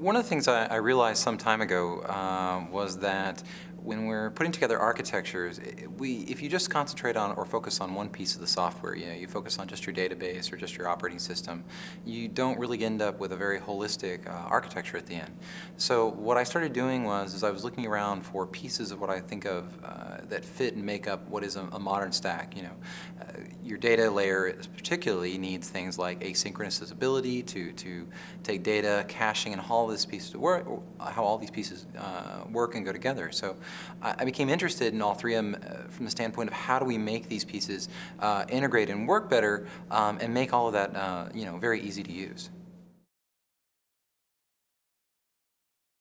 One of the things I, I realized some time ago uh, was that when we're putting together architectures, we, if you just concentrate on or focus on one piece of the software, you know, you focus on just your database or just your operating system, you don't really end up with a very holistic uh, architecture at the end. So what I started doing was, is I was looking around for pieces of what I think of uh, that fit and make up what is a, a modern stack. You know, uh, your data layer particularly needs things like asynchronous ability to to take data, caching, and how all these pieces work, how all these pieces uh, work and go together. So I became interested in all three of them uh, from the standpoint of how do we make these pieces uh, integrate and work better um, and make all of that uh, you know, very easy to use.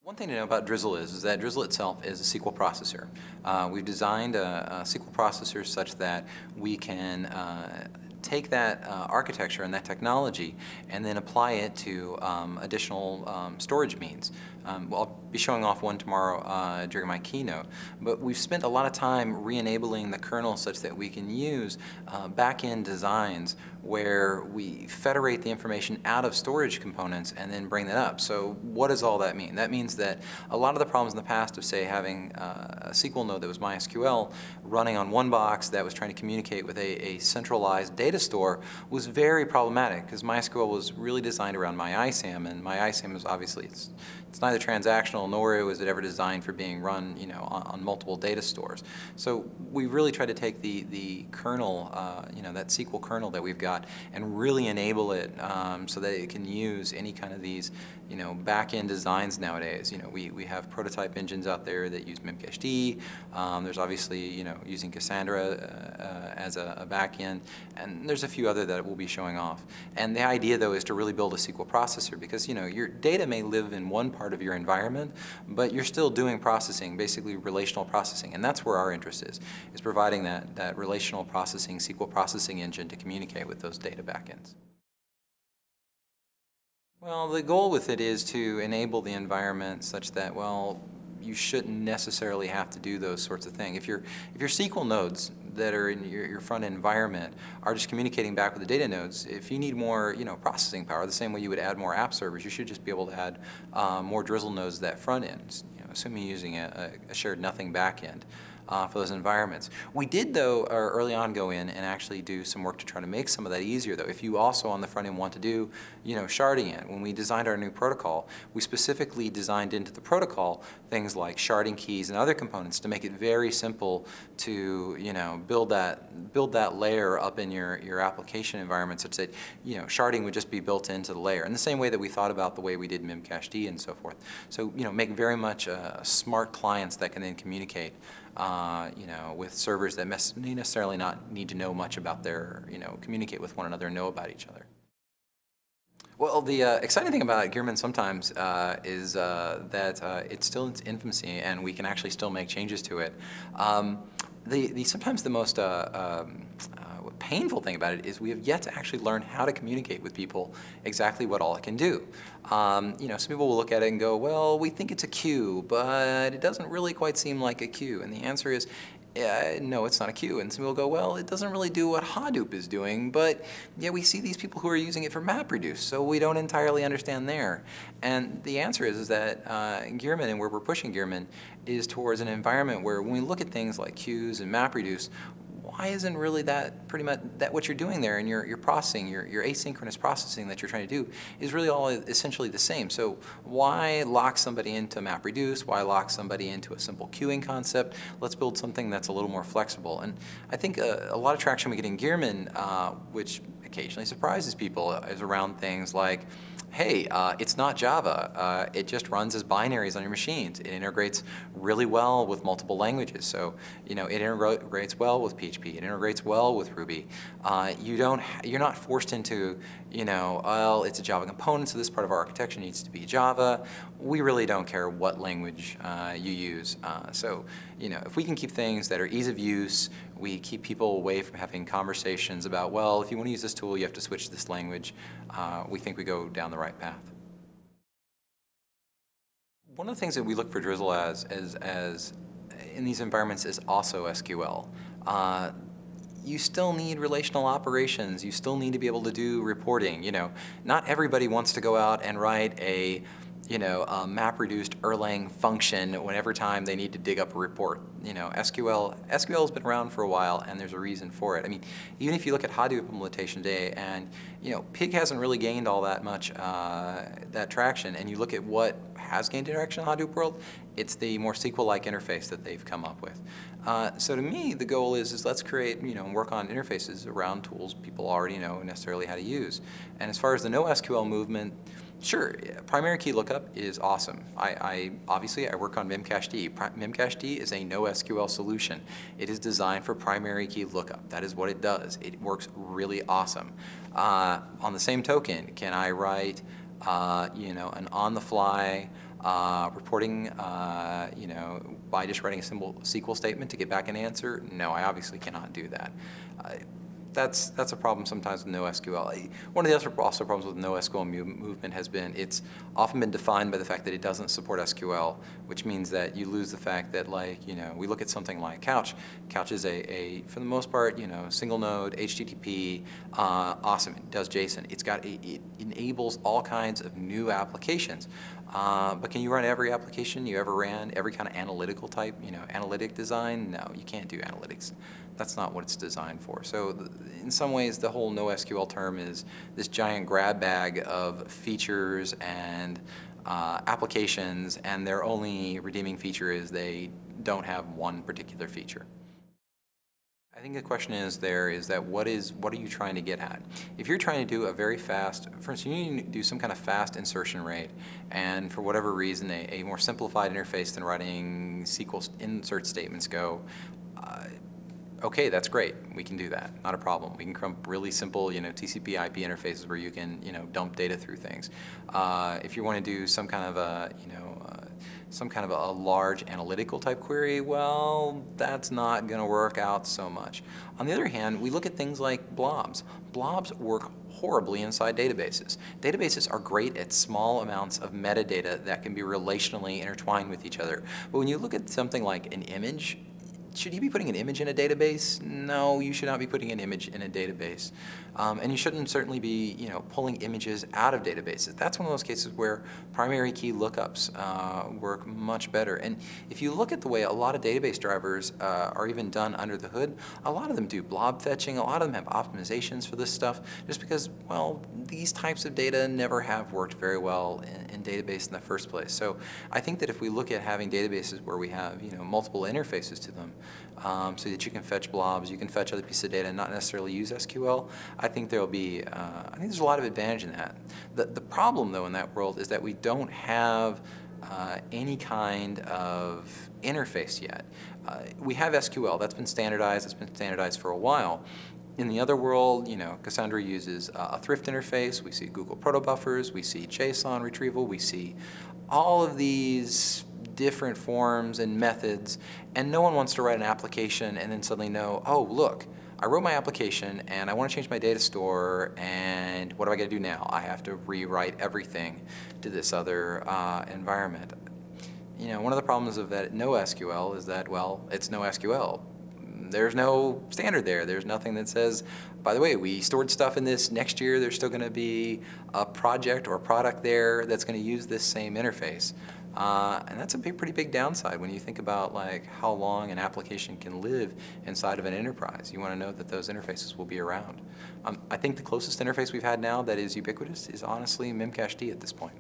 One thing to know about Drizzle is, is that Drizzle itself is a SQL processor. Uh, we've designed a, a, SQL processor such that we can uh, take that uh, architecture and that technology and then apply it to um, additional um, storage means. Um, well, I'll be showing off one tomorrow uh, during my keynote, but we've spent a lot of time re-enabling the kernel such that we can use uh, back-end designs where we federate the information out of storage components and then bring that up. So what does all that mean? That means that a lot of the problems in the past of, say, having uh, a SQL node that was MySQL running on one box that was trying to communicate with a, a centralized data store was very problematic because MySQL was really designed around MyISAM, and MyISAM is obviously, it's, it's neither transactional nor was it ever designed for being run, you know, on, on multiple data stores. So we really try to take the, the kernel, uh, you know, that SQL kernel that we've got and really enable it um, so that it can use any kind of these, you know, back-end designs nowadays. You know, we, we have prototype engines out there that use Memcached. Um, there's obviously, you know, using Cassandra uh, uh, as a, a back-end, and there's a few other that we'll be showing off. And the idea, though, is to really build a SQL processor because, you know, your data may live in one part of your environment, but you're still doing processing, basically relational processing, and that's where our interest is, is providing that, that relational processing, SQL processing engine to communicate with those data backends. Well, the goal with it is to enable the environment such that, well, you shouldn't necessarily have to do those sorts of things. If, your if your SQL nodes that are in your, your front end environment are just communicating back with the data nodes, if you need more you know, processing power, the same way you would add more app servers, you should just be able to add um, more Drizzle nodes to that front end, you know, assuming you're using a, a shared nothing back end uh, for those environments. We did, though, uh, early on go in and actually do some work to try to make some of that easier, though. If you also on the front end want to do, you know, sharding it, when we designed our new protocol, we specifically designed into the protocol things like sharding keys and other components to make it very simple to, you know, build that build that layer up in your, your application environment such that, you know, sharding would just be built into the layer. In the same way that we thought about the way we did Memcached and so forth. So, you know, make very much uh, smart clients that can then communicate uh, you know, with servers that necessarily not need to know much about their, you know, communicate with one another and know about each other. Well, the uh, exciting thing about Gearman sometimes uh, is uh, that uh, it's still in its infancy and we can actually still make changes to it. Um, the, the, sometimes the most uh, um, painful thing about it is we have yet to actually learn how to communicate with people exactly what all it can do. Um, you know, some people will look at it and go, well, we think it's a queue, but it doesn't really quite seem like a queue. And the answer is, uh, no, it's not a queue. And some people go, well, it doesn't really do what Hadoop is doing, but yeah, we see these people who are using it for MapReduce, so we don't entirely understand there. And the answer is, is that uh, Gearman and where we're pushing Gearman is towards an environment where when we look at things like queues and MapReduce, why isn't really that pretty much that what you're doing there and your, your processing, your, your asynchronous processing that you're trying to do is really all essentially the same. So why lock somebody into MapReduce? Why lock somebody into a simple queuing concept? Let's build something that's a little more flexible. And I think a, a lot of traction we get in Gearman, uh, which occasionally surprises people, is around things like hey, uh, it's not Java. Uh, it just runs as binaries on your machines. It integrates really well with multiple languages. So, you know, it integrates well with PHP. It integrates well with Ruby. Uh, you don't, you're not forced into, you know, well, it's a Java component, so this part of our architecture needs to be Java. We really don't care what language uh, you use. Uh, so, you know, if we can keep things that are ease of use, we keep people away from having conversations about, well, if you want to use this tool, you have to switch this language. Uh, we think we go down the right path. One of the things that we look for Drizzle as, as, as in these environments is also SQL. Uh, you still need relational operations. You still need to be able to do reporting. You know, not everybody wants to go out and write a you know, a map-reduced Erlang function whenever time they need to dig up a report. You know, SQL, SQL has been around for a while, and there's a reason for it. I mean, even if you look at Hadoop implementation today, and you know, Pig hasn't really gained all that much uh, that traction, and you look at what has gained traction in Hadoop world, it's the more SQL-like interface that they've come up with. Uh, so to me, the goal is, is let's create, you know, work on interfaces around tools people already know necessarily how to use. And as far as the NoSQL movement, Sure, primary key lookup is awesome. I, I obviously I work on Memcached. Memcached is a NoSQL solution. It is designed for primary key lookup. That is what it does. It works really awesome. Uh, on the same token, can I write, uh, you know, an on-the-fly uh, reporting, uh, you know, by just writing a simple SQL statement to get back an answer? No, I obviously cannot do that. That's that's a problem sometimes with NoSQL. One of the other also problems with NoSQL movement has been it's often been defined by the fact that it doesn't support SQL, which means that you lose the fact that like you know we look at something like Couch. Couch is a, a for the most part you know single node HTTP, uh, awesome. It does JSON. It's got a, it enables all kinds of new applications. Uh, but can you run every application you ever ran, every kind of analytical type, you know, analytic design? No, you can't do analytics. That's not what it's designed for. So in some ways, the whole NoSQL term is this giant grab bag of features and uh, applications, and their only redeeming feature is they don't have one particular feature. I think the question is there is that what is what are you trying to get at? If you're trying to do a very fast, for instance, you need to do some kind of fast insertion rate, and for whatever reason, a, a more simplified interface than writing SQL insert statements go. Uh, okay, that's great. We can do that. Not a problem. We can crump really simple, you know, TCP/IP interfaces where you can, you know, dump data through things. Uh, if you want to do some kind of a, you know, uh, some kind of a large analytical type query, well, that's not going to work out so much. On the other hand, we look at things like blobs. Blobs work horribly inside databases. Databases are great at small amounts of metadata that can be relationally intertwined with each other. But when you look at something like an image, should you be putting an image in a database? No, you should not be putting an image in a database. Um, and you shouldn't certainly be you know, pulling images out of databases. That's one of those cases where primary key lookups uh, work much better. And if you look at the way a lot of database drivers uh, are even done under the hood, a lot of them do blob fetching, a lot of them have optimizations for this stuff, just because, well, these types of data never have worked very well in, in database in the first place. So I think that if we look at having databases where we have you know, multiple interfaces to them, um, so that you can fetch blobs, you can fetch other pieces of data and not necessarily use SQL, I think there'll be, uh, I think there's a lot of advantage in that. The, the problem though in that world is that we don't have uh, any kind of interface yet. Uh, we have SQL, that's been standardized, it's been standardized for a while. In the other world, you know, Cassandra uses uh, a Thrift interface, we see Google protobufers, we see JSON retrieval, we see all of these different forms and methods, and no one wants to write an application and then suddenly know, oh, look, I wrote my application and I want to change my data store and what do I got to do now? I have to rewrite everything to this other uh, environment. You know, one of the problems of that NoSQL is that, well, it's NoSQL. There's no standard there. There's nothing that says, by the way, we stored stuff in this. Next year, there's still going to be a project or a product there that's going to use this same interface. Uh, and that's a big, pretty big downside when you think about like how long an application can live inside of an enterprise. You want to know that those interfaces will be around. Um, I think the closest interface we've had now that is ubiquitous is honestly Memcached at this point.